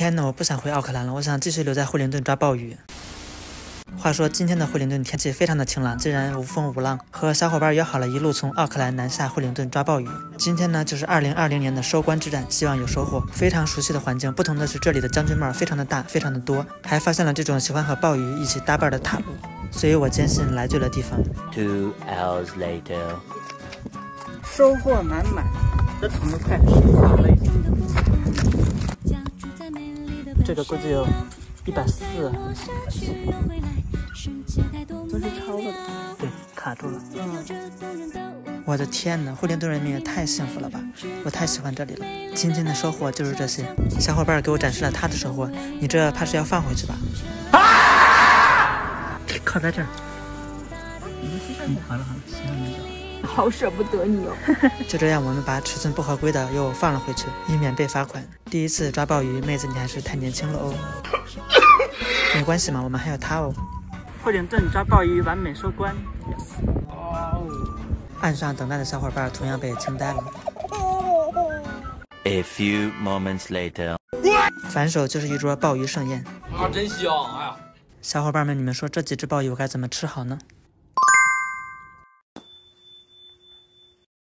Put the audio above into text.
天呐，我不想回奥克兰了，我想继续留在惠灵顿抓鲍鱼。话说今天的惠灵顿天气非常的晴朗，竟然无风无浪，和小伙伴约好了一路从奥克兰南下惠灵顿抓鲍鱼。今天呢就是二零二零年的收官之战，希望有收获。非常熟悉的环境，不同的是这里的将军帽非常的大，非常的多，还发现了这种喜欢和鲍鱼一起搭伴的塔路，所以我坚信来对了地方。Two hours later，收获满满，这桶都快垮了已经。这个估计有一百四。都是超了的，对，卡住了。嗯，我的天哪，惠灵顿人民也太幸福了吧！我太喜欢这里了。今天的收获就是这些。小伙伴给我展示了他的收获，你这怕是要放回去吧？啊！靠在这儿。嗯，好了好了，行了没事。好舍不得你哦。就这样，我们把尺寸不合规的又放了回去，以免被罚款。第一次抓鲍鱼，妹子你还是太年轻了哦。没关系嘛，我们还有他哦。惠灵顿抓鲍鱼完美收官。Yes。哦，岸上等待的小伙伴同样被惊呆了。A few moments later，反手就是一桌鲍鱼盛宴。啊，真香！哎呀，小伙伴们，你们说这几只鲍鱼我该怎么吃好呢？